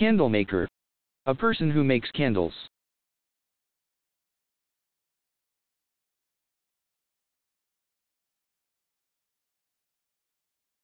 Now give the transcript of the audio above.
Candle maker. A person who makes candles.